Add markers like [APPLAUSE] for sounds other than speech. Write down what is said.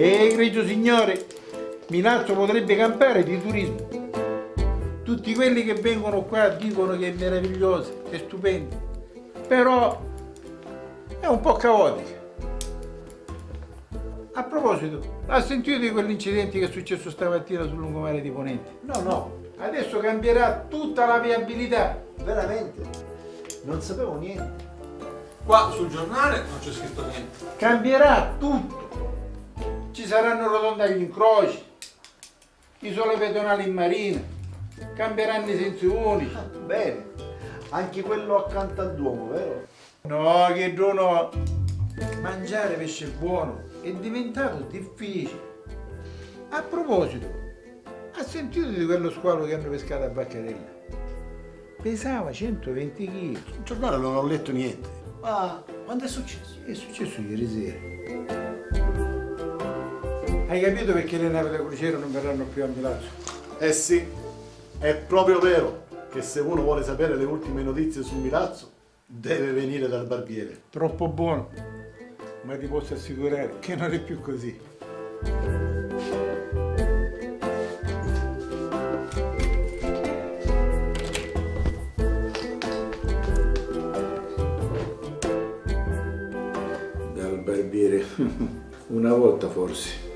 E egregio signore, Milazzo potrebbe campare di turismo. Tutti quelli che vengono qua dicono che è meravigliosa, è stupenda, però è un po' caotica. A proposito, ha sentito di quell'incidente che è successo stamattina sul lungomare di Ponente? No, no, Adesso cambierà tutta la viabilità. veramente. Non sapevo niente. Qua sul giornale non c'è scritto niente. Cambierà tutto. Ci saranno rotonde agli incroci, isole pedonali in marina, cambieranno i sensi unici. Ah, Bene. Anche quello accanto al Duomo, vero? No, che no. Mangiare pesce buono è diventato difficile. A proposito, ha sentito di quello squalo che hanno pescato a Baccarella? Pesava 120 kg. Sul giornale non ho letto niente. Ma quando è successo? È successo ieri sera. Hai capito perché le navi da crociera non verranno più a Milazzo? Eh sì, è proprio vero che se uno vuole sapere le ultime notizie su Milazzo deve venire dal barbiere. Troppo buono, ma ti posso assicurare che non è più così. Dal barbiere, [LAUGHS] una volta forse.